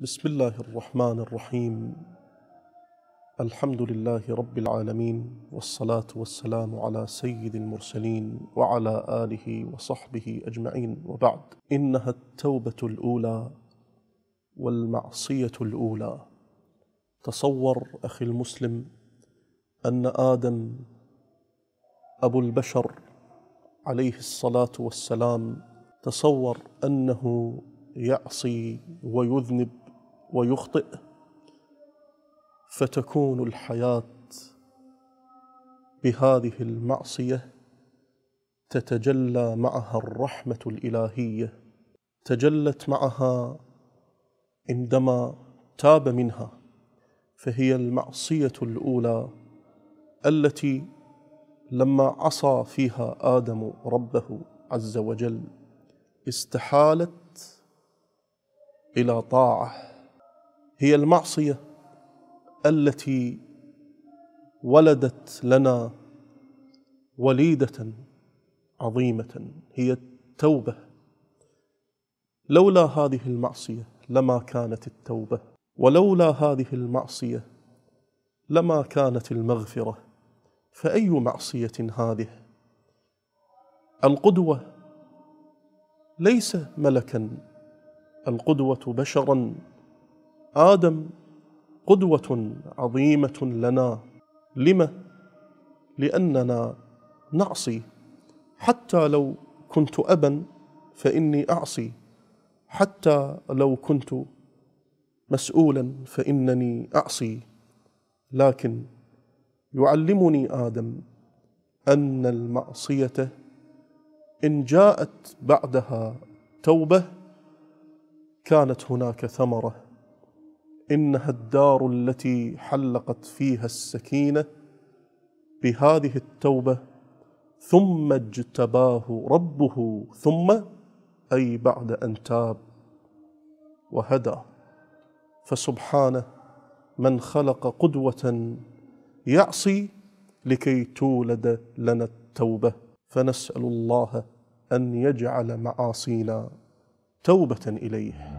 بسم الله الرحمن الرحيم. الحمد لله رب العالمين والصلاة والسلام على سيد المرسلين وعلى آله وصحبه أجمعين. وبعد إنها التوبة الأولى والمعصية الأولى. تصور أخي المسلم أن آدم أبو البشر عليه الصلاة والسلام تصور أنه يعصي ويذنب ويخطئ فتكون الحياة بهذه المعصية تتجلى معها الرحمة الإلهية. تجلت معها عندما تاب منها فهي المعصية الأولى التي لما عصى فيها آدم ربه عز وجل استحالت إلى طاعة. هي المعصية التي ولدت لنا وليدة عظيمة هي التوبة. لولا هذه المعصية لما كانت التوبة ولولا هذه المعصية لما كانت المغفرة. فأي معصية هذه؟ القدوة. ليس ملكا القدوة بشرا. آدم قدوة عظيمة لنا. لم؟ لأننا نعصي. حتى لو كنت أبا فإني أعصي. حتى لو كنت مسؤولا فإنني أعصي. لكن يعلمني آدم أن المعصية إن جاءت بعدها توبة كانت هناك ثمرة. إنها الدار التي حلقت فيها السكينة بهذه التوبة ثم اجتباه ربه ثم أي بعد أن تاب وهدى. فسبحانه من خلق قدوة يعصي لكي تولد لنا التوبة. فنسأل الله أن يجعل معاصينا توبة إليه.